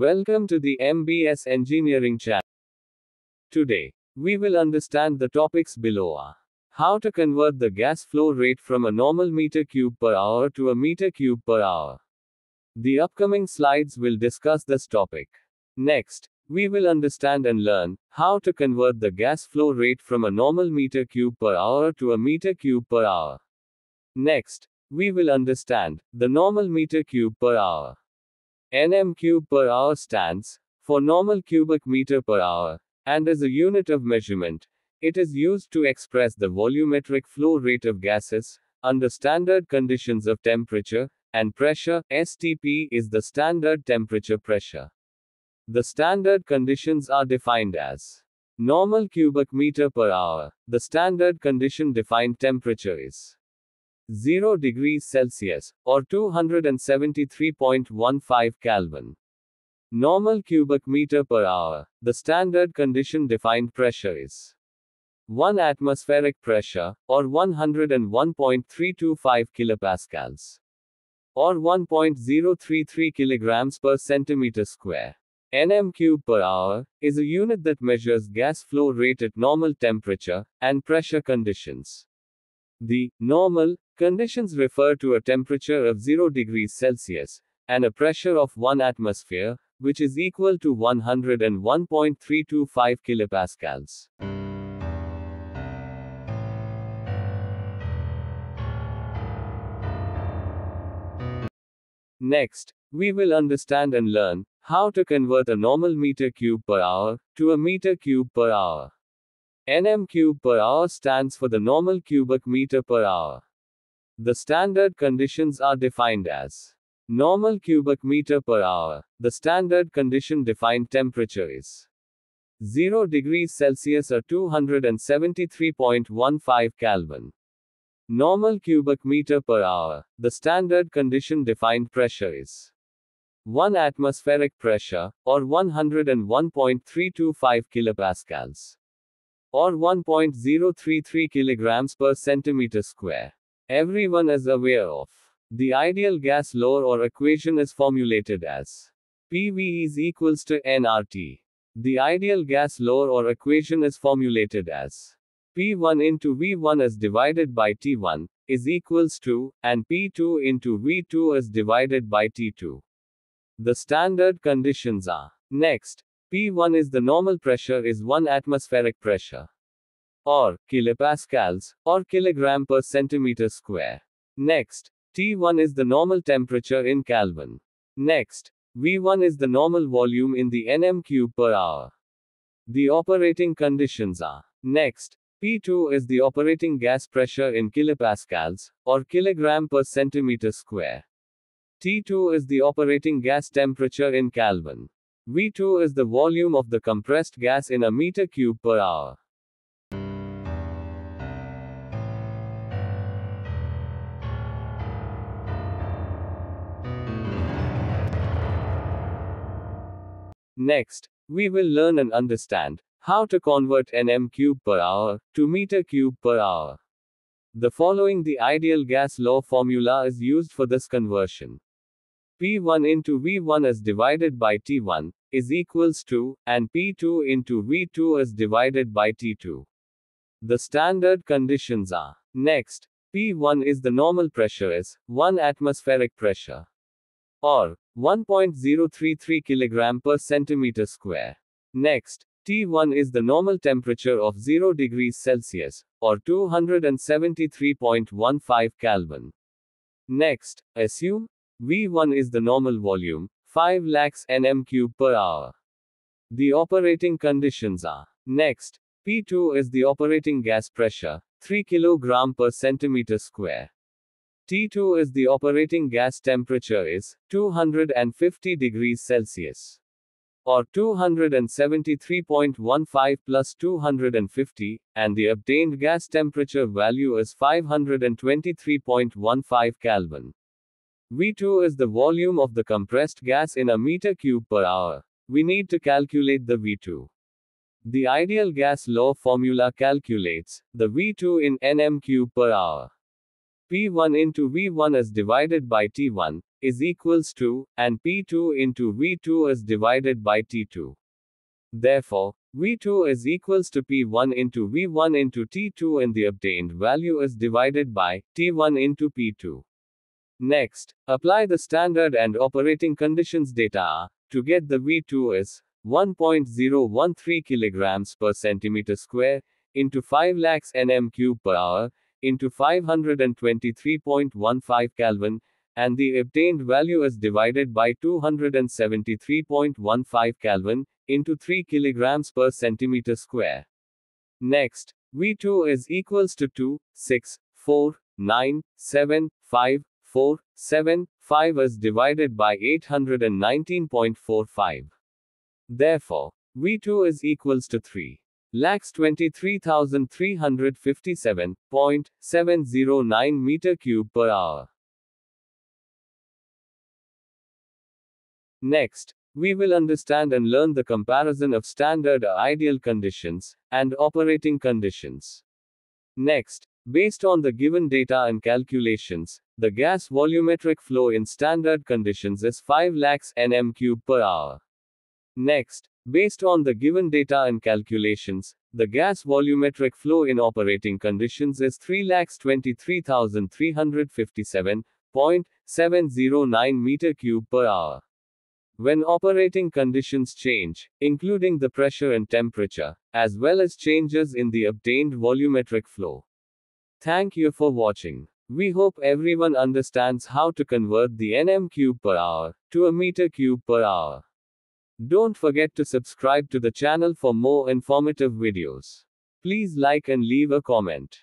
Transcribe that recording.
Welcome to the MBS Engineering channel. Today, we will understand the topics below are how to convert the gas flow rate from a normal meter cube per hour to a meter cube per hour. The upcoming slides will discuss this topic. Next, we will understand and learn how to convert the gas flow rate from a normal meter cube per hour to a meter cube per hour. Next, we will understand the normal meter cube per hour. Nm cube per hour stands for normal cubic meter per hour and is a unit of measurement. It is used to express the volumetric flow rate of gases under standard conditions of temperature and pressure. STP is the standard temperature pressure. The standard conditions are defined as normal cubic meter per hour. The standard condition defined temperature is 0 degrees Celsius, or 273.15 Kelvin. Normal cubic meter per hour. The standard condition defined pressure is 1 atmospheric pressure, or 101.325 kilopascals, or 1.033 kilograms per centimeter square. Nm cube per hour is a unit that measures gas flow rate at normal temperature and pressure conditions. The normal conditions refer to a temperature of 0 degrees Celsius and a pressure of 1 atmosphere, which is equal to 101.325 kilopascals. Next, we will understand and learn how to convert a normal meter cube per hour to a meter cube per hour. Nm cube per hour stands for the normal cubic meter per hour. The standard conditions are defined as normal cubic meter per hour. The standard condition defined temperature is 0 degrees Celsius or 273.15 Kelvin. Normal cubic meter per hour. The standard condition defined pressure is 1 atmospheric pressure, or 101.325 kilopascals, or 1.033 kilograms per centimeter square. Everyone is aware of the ideal gas law or equation is formulated as PV is equals to nRT. The ideal gas law or equation is formulated as P1 into V1 is divided by T1 is equals to, and P2 into V2 is divided by T2. The standard conditions are next. P1 is the normal pressure is 1 atmospheric pressure or kilopascals or kilogram per centimeter square. Next, T1 is the normal temperature in Kelvin. Next, V1 is the normal volume in the Nm cube per hour. The operating conditions are next, P2 is the operating gas pressure in kilopascals, or kilogram per centimeter square. T2 is the operating gas temperature in Kelvin. V2 is the volume of the compressed gas in a meter cube per hour. Next, we will learn and understand how to convert Nm cube per hour to meter cube per hour. The following the ideal gas law formula is used for this conversion. P1 into V1 is divided by T1 is equals to, and P2 into V2 is divided by T2. The standard conditions are next. P1 is the normal pressure is 1 atmospheric pressure or 1.033 kg per centimeter square. Next, T1 is the normal temperature of 0 degrees Celsius, or 273.15 Kelvin. Next, assume V1 is the normal volume, 5 lakhs nm cube per hour. The operating conditions are next, P2 is the operating gas pressure, 3 kg per centimeter square. T2 is the operating gas temperature is 250 degrees Celsius or 273.15 plus 250, and the obtained gas temperature value is 523.15 Kelvin. V2 is the volume of the compressed gas in a meter cube per hour. We need to calculate the V2. The ideal gas law formula calculates the V2 in nm cube per hour. P1 into V1 is divided by T1 is equals to, and P2 into V2 is divided by T2. Therefore, V2 is equals to P1 into V1 into T2 and the obtained value is divided by T1 into P2. Next, apply the standard and operating conditions data to get the V2 is 1.013 kilograms per centimeter square into 5 lakhs nm cube per hour into 523.15 Kelvin and the obtained value is divided by 273.15 Kelvin into 3 kilograms per centimeter square. Next, V2 is equals to 2, 6, 4, 9, 7, 5, 4, 7, 5 is divided by 819.45. Therefore, V2 is equals to 3 lakhs 23,357.709 meter cube per hour. Next, we will understand and learn the comparison of standard or ideal conditions and operating conditions. Next, based on the given data and calculations, the gas volumetric flow in standard conditions is 5 lakhs nm cube per hour. Next, based on the given data and calculations, the gas volumetric flow in operating conditions is 3,23,357.709 meter cube per hour. When operating conditions change, including the pressure and temperature, as well as changes in the obtained volumetric flow. Thank you for watching. We hope everyone understands how to convert the nm cube per hour to a meter cube per hour. Don't forget to subscribe to the channel for more informative videos. Please like and leave a comment.